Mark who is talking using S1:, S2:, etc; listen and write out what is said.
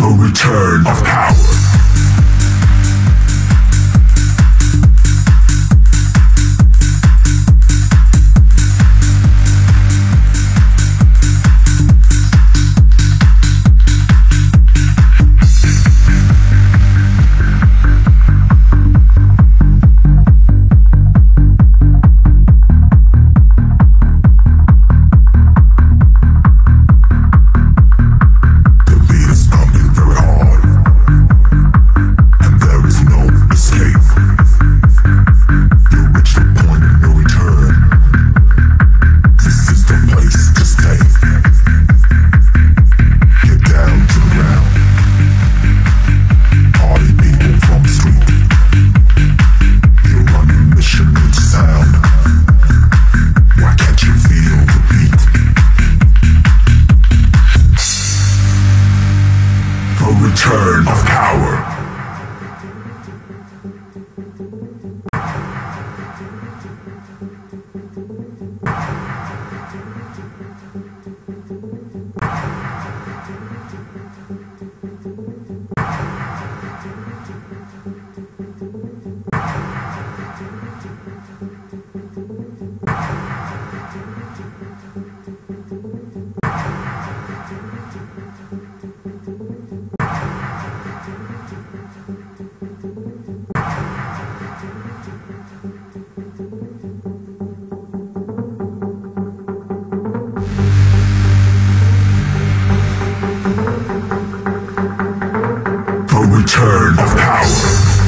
S1: The return of power. Return of power.